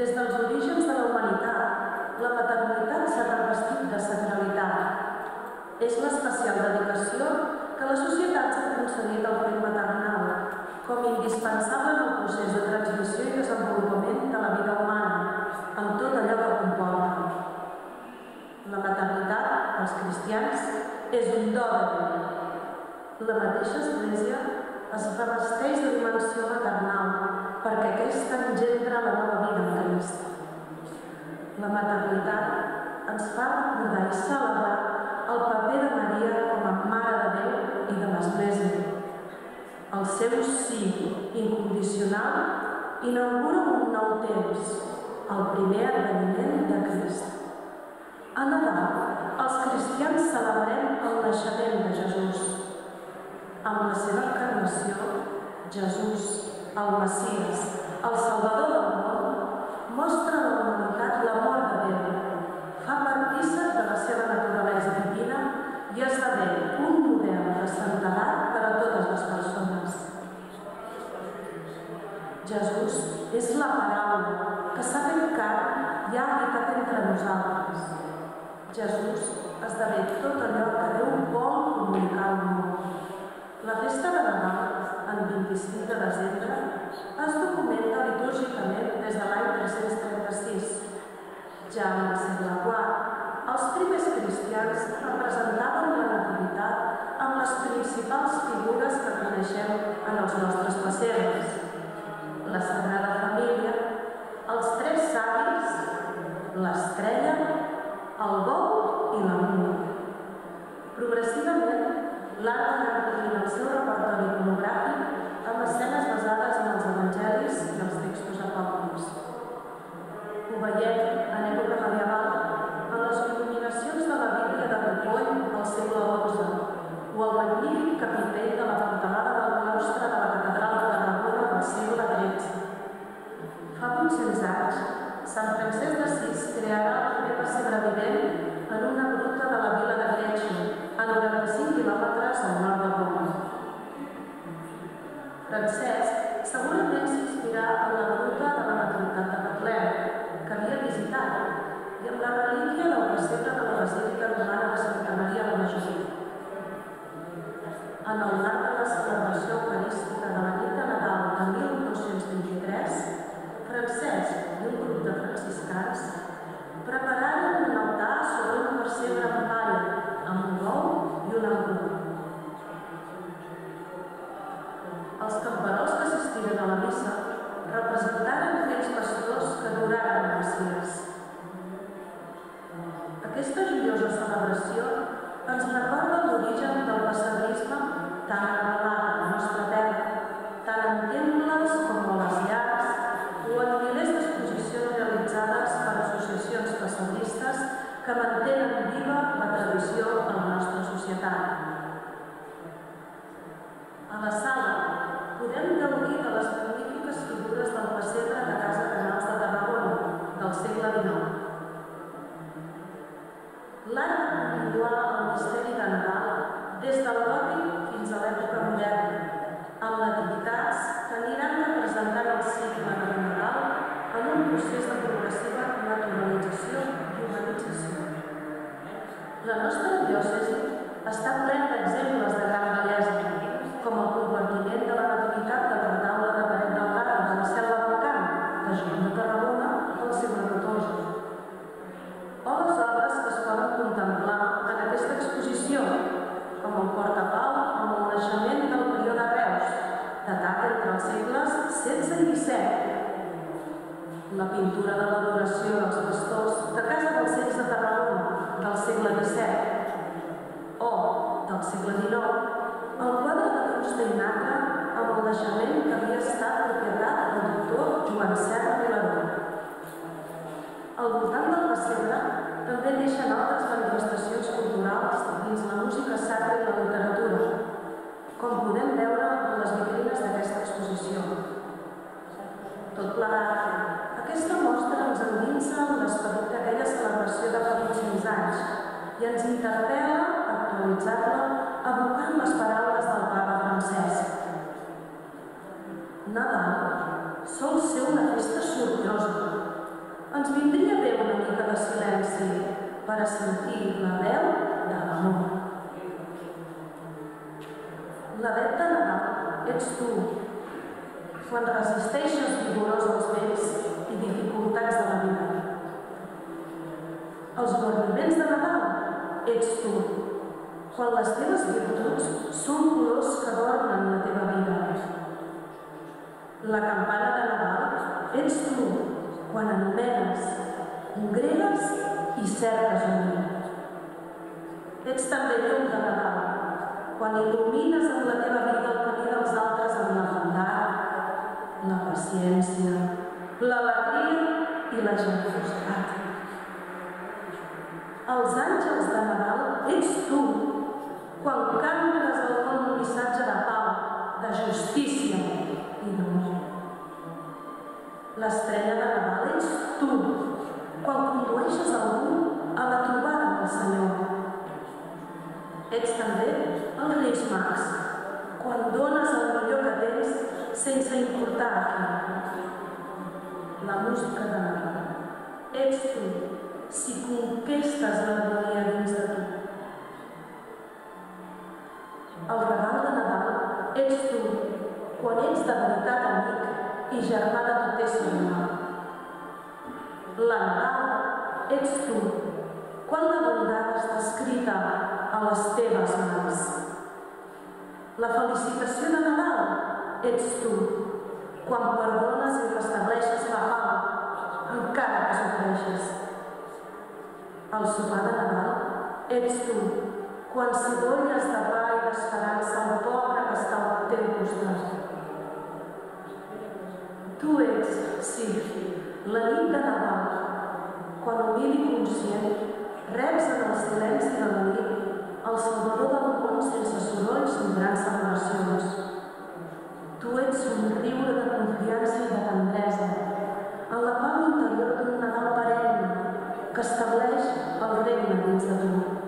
Des dels orígens de la humanitat, la maternitat s'ha revestit de sacralitat. És l'especial dedicació que la societat s'ha concedit al fet maternal, com indispensable en el procés de transmissió i desenvolupament de la vida humana, amb tot allò que comporta. La maternitat, als cristians, és un do de Déu. La mateixa Església es revesteix de dimensió maternal perquè aquesta engendra la nova vida. La maternitat ens fa recordar i celebrar el paper de Maria com a Mare de Déu i de l'Església. El seu sí incondicional inaugura un nou temps, el primer adveniment de Crist. A Nadal, els cristians celebrem el naixement de Jesús. Amb la seva encarnació, Jesús, el Messies, el Salvador del món, mostra a la humanitat l'amor de Déu, fa partícip de la seva naturalesa divina i esdevé un model de santedat per a totes les persones. Jesús és la paraula que s'ha fet carn i ha habitat entre nosaltres. Jesús esdevé tot allò que Déu vol comunicar al món. La festa de Nadal, en 25 de desembre, es documenta litúrgicament des de l'any 336. Ja en el segle IV, els primers cristians representaven la nativitat amb les principals figures que coneixem en els nostres pessebres. La Sagrada Família, els tres savis, l'estrella, el bou i la múmia. Progressivament, l'art va anar recollint el seu repertori iconogràfic amb escenes basades en els evangelis i els textos apòcrifs. Ho veiem la pessebre de la de Santa Maria. En de la celebració de la nit de Nadal de 1223, Francesc i prepararen un altar sobre un amb palla, representant el cicle Nadal en un procés de progressiva naturalització i humanització. La nostra diòcesi està plena d'exemples de gran bellesa, com el compartiment de la nativitat del retaule de paret del Carme de la Selva del Camp, de Joan de Tarragona, del segle XIV. O les obres que es poden contemplar en aquesta exposició, com el portapau amb el naixement del La pintura de l'adoració dels pastors de Casa dels Cells de Tarragona, del segle XVII. O, del segle XIX, el quadre de fusta i nacre amb el naixement que havia estat propietat del doctor Joan Serra Vilaró. ens interpel·la actualitzar-la abocant les paraules del papa Francesc. Nadal sol ser una festa sortosa. Ens vindria bé una mica de silenci per a sentir la veu de l'amor. La vet de Nadal ets tu, quan resisteixes vigorós els vents i dificultats de la vida. Els guardaments de Nadal ets tu. Quan les teves virtuts són colors que adornen la teva vida. La campana de Nadal ets tu, quan anomenes, congregues i cerques unir. Ets també llum de Nadal, quan il·lumines amb la teva vida el camí dels altres amb la bondat, la paciència, l'alegria i la generositat. Els àngels de Nadal ets tu, quan cantes al món un missatge de pau, de justícia i d'amor. L'estrella de Nadal ets tu, quan condueixes algú a la trobada del Senyor. Ets també els Reis Mags, quan dones el millor que tens sense importar a qui. La música de Nadal. Ets tu, si conquestes l'harmonia dins de tu. El regal de Nadal ets tu, quan ets de veritat amic i germà de tot ésser humà. La Nadal ets tu, quan la bondat està escrita a les teves mans. La felicitació de Nadal ets tu, quan perdones i restableixes la pau, encara que sofreixes. El sopar de Nadal ets tu, quan s'adolles de pa i d'esperança al pobre que està al teu costat. Tu ets, sí, la nit de Nadal, quan humil i conscient reps en el silenci de la nit el Salvador del món sense sorolls ni grans celebracions. Tu ets un riure de confiança i de tendresa, en la pau interior d'un Nadal perenne que estableix el regne dins de tu.